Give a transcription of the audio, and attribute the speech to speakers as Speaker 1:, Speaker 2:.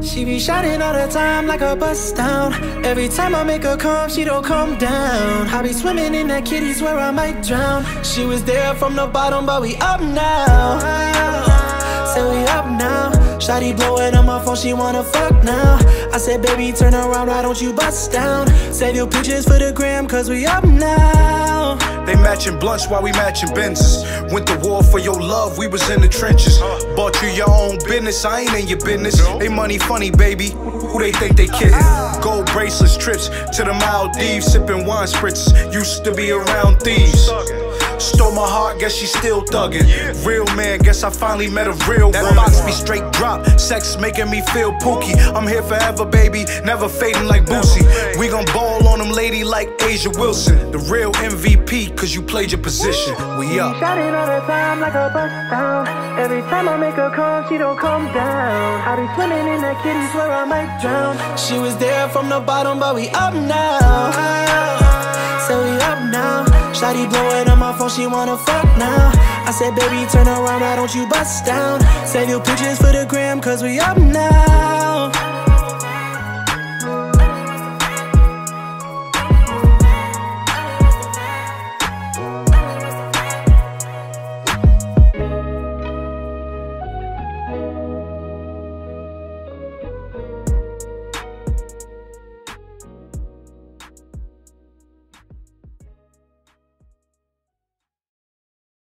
Speaker 1: be shining all the time like a bust down. Every time I make her come, she don't come down. I be swimming in that kitty, where I might drown. She was there from the bottom, but we up now. Say we up now. Shotty blowing on my phone, she wanna fuck now. I said, baby, turn around, why don't you bust down? Save your pictures for the gram, cause we up now.
Speaker 2: They matching blunts while we matching Benzes. Went to war for your love, we was in the trenches. Bought you your own business, I ain't in your business. They money funny, baby. Who they think they kidding? Gold bracelets, trips to the Maldives, sipping wine spritzes. Used to be around thieves. Stole my heart, guess she still thuggin'. Real man, guess I finally met a real that one. That box be straight drop, sex making me feel pooky. I'm here forever, baby, never fading like Boosie. We gon' ball on them, lady, like A'ja Wilson. The real MVP, cause you played your position. We up.
Speaker 1: Shining all the time like a bus down. Every time I make her come, she don't come down. I be swimming in that kitty, swear I might drown. She was there from the bottom, but we up now. Shotty blowing on my phone, she wanna fuck now. I said, baby, turn around, why don't you bust down? Save your pictures for the gram, cause we up now.